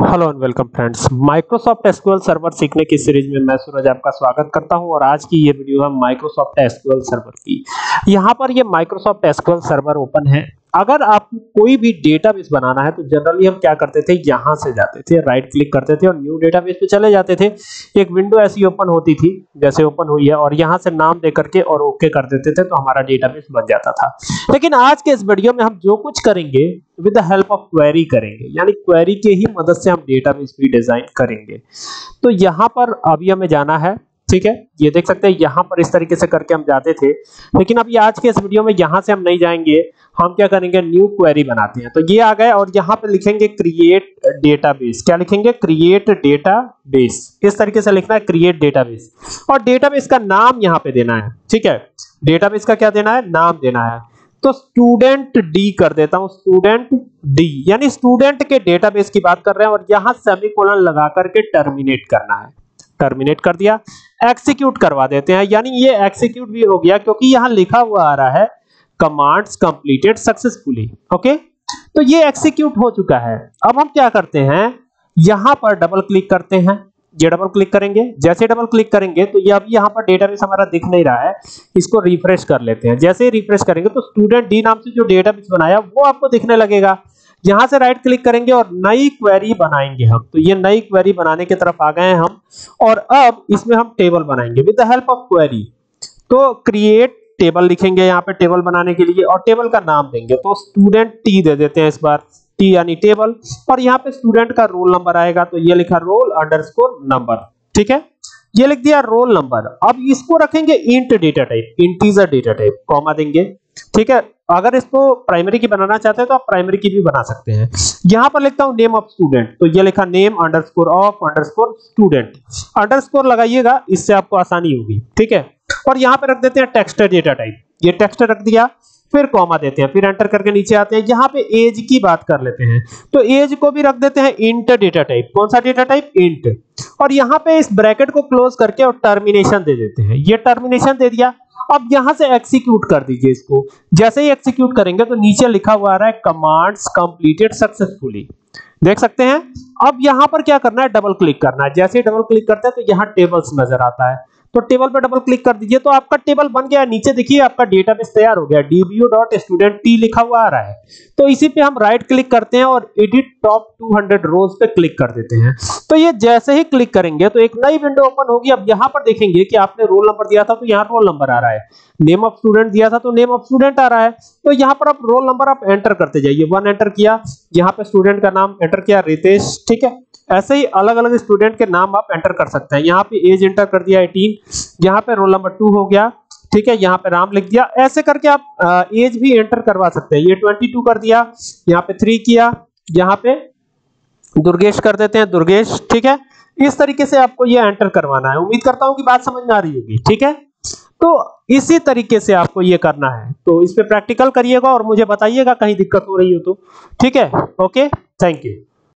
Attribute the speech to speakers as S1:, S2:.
S1: Hello and welcome friends Microsoft SQL server सीखने की series में मैं सूरज आपका स्वागत करता हूँ और आज की ये वीडियो है माइक्रोसॉफ्ट एसक्यूएल सर्वर की। यहाँ पर ये माइक्रोसॉफ्ट एसक्यूएल सर्वर ओपन है। अगर आप कोई भी डेटाबेस बनाना है तो जनरली हम क्या करते थे? यहाँ से जाते थे राइट क्लिक करते थे और न्यू डेटाबेस पे चले जाते थे। एक विंडो ऐसी ओपन होती थी, जैसे ओपन हुई है और यहाँ से नाम दे करके और ओके कर देते थे तो हमारा डेटाबेस बन जाता था। लेकिन आज के इस वीडियो में हम जो कुछ करेंगे with the help of query करेंगे। यानी क्वेरी के ही मदद से हम डेटाबेस भी डिज़ाइन करेंगे। तो यहाँ पर अभी हमें जाना है। ठीक है? ये देख सकते हैं, यहाँ पर इस तरीके से करके हम जाते थे। लेकिन अभी आज के इस वीडियो में यहाँ से हम नहीं जाएँगे। हम क्या करेंगे? न्यू क्वेरी बनाते हैं। तो ये आ गए और यहाँ पे लिखेंगे क्रिएट डेटाबेस क्या लिखेंगे? क्रिएट डेटाबेस इस तरीके से लिखना है क्रिएट डेटाबेस और डेटाबेस का नाम यहाँ पे देना है। ठीक है? डेटाबेस का क्या देना है? नाम देना है। तो स्टूडेंट डी कर देता हूँ। स्टूडेंट डी यानी स्टूडेंट के डेटाबेस की बात कर रहे हैं और यहाँ सेमीकोलन लगा करके टर्मिनेट करना है। टर्मिनेट कर दिया। एक्सिक्यूट करवा देते हैं। यानी ये एक्सिक्यूट भी हो गया क्योंकि यहाँ लिखा हुआ आ रहा है कमांड्स कंप्लीटेड सक्सेसफुली ओके तो ये एक्सिक्यूट हो चुका है। अब हम क्या करते हैं? यहाँ पर डबल क्लिक करते हैं। ये डबल क्लिक करेंगे। जैसे डबल क्लिक करेंगे तो ये अभी यहाँ पर डेटाबेस हमारा दिख नहीं रहा है। इसको रिफ्रेश कर लेते हैं। जैसे रिफ्रेश करेंगे तो स्टूडेंट डी नाम से जो डेटाबेस बनाया, वो आपको दिखने लगेगा। यहाँ से राइट क्लिक करेंगे और नई क्वेरी बनाएँगे हम। तो ये नई क्वेरी बनाने की तरफ़ आ गए हैं हम। और अब इसमें हम टेबल बनाएँगे with the help of query तो क्रिएट टेबल लिखेंगे यहाँ पे टेबल बनाने के लिए और टेबल का नाम देंगे। तो स्टूडेंट टी दे देते हैं इस बार। टी यानी टेबल और यहाँ पे स्टूडेंट का रोल नंबर आएगा तो ये लिखा रोल अंडरस्कोर नंबर ठीक है? ये लिख दिया रोल नंबर। अब इसको रखेंगे int data type integer data type comma देंगे। ठीक है? अगर इसको प्राइमरी की बनाना चाहते हैं तो आप प्राइमरी की भी बना सकते हैं। यहाँ पर लिखता हूँ नेम ऑफ़ स्टूडेंट तो ये लिखा name underscore of underscore student underscore लगाइएगा, इससे आपको आसानी होगी। ठीक है? और यहाँ पर रख देते हैं टेक्स्ट डेटा टाइप ये टेक्स्ट रख दिया फिर कॉमा देते हैं, फिर एंटर करके नीचे आते हैं। यहाँ पे एज की बात कर लेते हैं तो एज को भी रख देते हैं इंट डेटा टाइप कौन सा डेटा टाइप इंट और यहाँ पे इस ब्रैकेट को क्लोज करके और टर्मिनेशन दे देते हैं। ये टर्मिनेशन दे दिया। अब यहाँ से एग्जीक्यूट कर दीजिए इसको। जैसे ही एग्जीक्यूट करेंगे तो नीचे लिखा हुआ आ रहा है कमांड्स कंप्लीटेड सक्सेसफुली देख सकते हैं? अब यहाँ पर क्या करना है? डबल क्लिक करना है। जैसे ही डबल क्लिक करते हैं तो यहाँ टेबल्स नज़र आता है। तो टेबल पे डबल क्लिक कर दीजिए तो आपका टेबल बन गया। नीचे देखिए, आपका डेटाबेस तैयार हो गया। dbu.student लिखा हुआ आ रहा है। तो इसी पे हम राइट क्लिक करते हैं और एडिट टॉप 200 रोज पे क्लिक कर देते हैं। तो ये जैसे ही क्लिक करेंगे तो एक नई विंडो ओपन होगी। अब यहाँ पर देखेंगे कि आपने रोल नंबर दिया था तो यहाँ रोल नंबर आ रहा है। नेम ऑफ़ स्टूडेंट दिया था तो नेम ऑफ़ स्टूडेंट आ रहा है। तो यहाँ पर आप रोल नंबर आप एंटर करते जाइए। वन एंटर किया, यहाँ पे स्टूडेंट का नाम एंटर किया, रितेश, ठीक है? ऐसे ही अलग अलग स्टूडेंट के नाम आप एंटर कर सकते हैं। यहाँ पे एज एंटर कर दिया 18 यहाँ पे रोल नंबर टू हो गया, ठीक है, यहाँ पे राम लिख दिया। ऐसे करके आप एज भी एंटर करवा सकते हैं। ये 22 कर दिया, यहाँ पे थ्री किया, यहाँ पे दुर्गेश कर देते हैं, दुर्गेश, ठीक है। इस तरीके से आपको ये एंटर करवाना है। उम्मीद करता हूँ कि बात समझ में आ रही होगी, ठीक है। तो इसी तरीके से आपको ये करना है। तो इस पे प्रैक्टिकल करिएगा और मुझे बताइएगा, कहीं दिक्कत हो रही हो तो ठीक है ओके थैंक यू